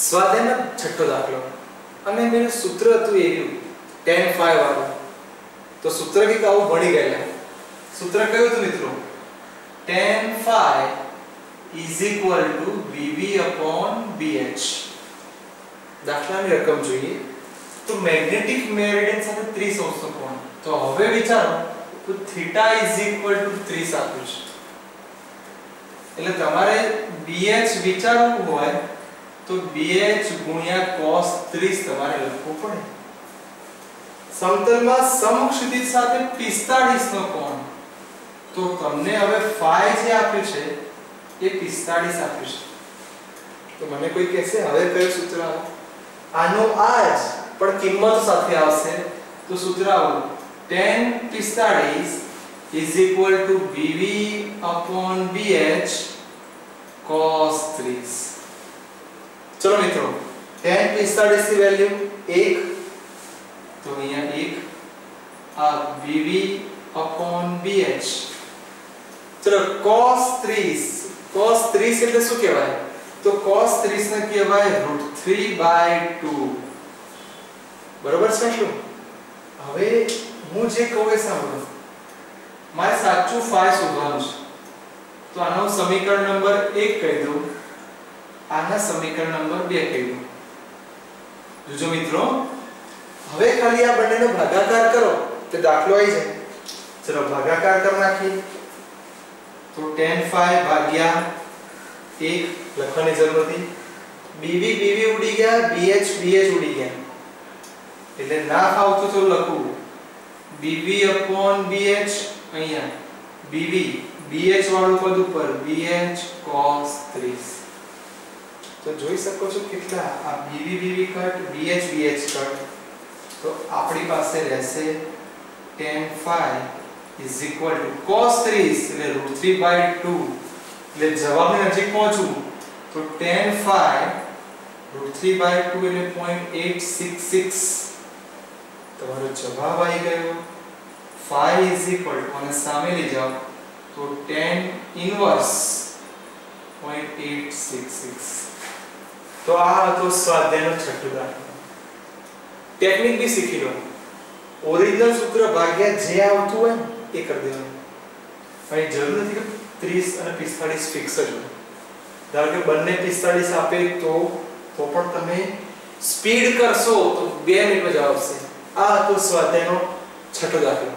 સ્વાધ્યાયનો છઠ્ઠો દાખલો. અને મેં સૂત્ર હતું એવું ટેન ફાઈવ વાળું. તો સૂત્ર કંઈક આવું ભણી ગયેલા. સૂત્ર કયું હતું મિત્રો? Ten five is equal to bv upon B દાખલાની રકમ જોઈએ. તો મેગ્નેટિક મેરિડિયન સાથે 30 અંશનો કોણ? તો હવે વિચારો, તો થીટા ઇઝ ઇક્વલ ટુ 30 આપ્યું છે. એટલે તમારે bh વિચારવું હોય તો bh ગુણ્યા cos 30 તમારે લખવું પડે. સમતલમાં સમક્ષિતિજ સાથે 45 નો કોણ? તો તમને હવે phi જે આપ્યું છે, એ 45 આપ્યું છે. તો મને કોઈ કહેશે, હવે કયું સૂત્ર આવે? આનો આ જ પણ કિંમત સાથે આવશે. તો સૂત્ર આવું. tan 45 is equal to bv upon bh cos 30 ચલો મિત્રો tan 45 ની વેલ્યુ 1 તો અહીંયા 1 આ bv bh. ચલો, cos 30 cos 30 એટલે શું કહેવાય? તો cos 30 ને કહેવાય √3 by 2 બરોબર છે શું હવે હું જે કહું એ સાંભળો. મારે સાચું phi શોધવાનું છે. તો આનો સમીકરણ નંબર 1 કહી દઉં. આના સમીકરણ નંબર 2 કહી દઉં જોજો મિત્રો, હવે ખાલી આ બંનેનો ભાગાકાર કરો, તો દાખલો આવી જાય. ચલો, ભાગાકાર કરી નાખીએ. તો tan phi ભાગ્યા 1 લખવાની જરૂર નથી bv bv ઉડી ગયા bh bh ઉડી ગયા. એટલે ના ફાવતું તો લખું. Bv bh અહીંયા. Bv bh વાળું પદ ઉપર. Bh cos 30 તો જોઈ શકો છો કેટલા આ BV BV cut BH BH cut તો આપણી પાસે રહેશે tan phi is equal to cos 3 એટલે √3 by 2 એટલે જવાબની નજીક પહોંચું. તો tan phi √3 by 2 એટલે 0.866 તમારો જવાબ આવી ગયો. Phi is equal to, અને સામે લઈ જાઓ. તો tan inverse 0.866 તો આ હતો સ્વાધ્યાયનો છઠ્ઠો દાખલો ટેકનિક બી શીખી લો. ઓરિજિનલ સૂત્ર ભાગ્યા જે આવતું હોય એ કરી દેવાનું. અહીં જરૂર નથી કે 30 અને 45 ફિક્સ જ હોય. ધારો કે બંને 45 આપે તો તો પણ તમે સ્પીડ કરશો તો 2 મિનિટમાં જવાબ આવશે. આ હતો સ્વાધ્યાયનો છઠ્ઠો દાખલો.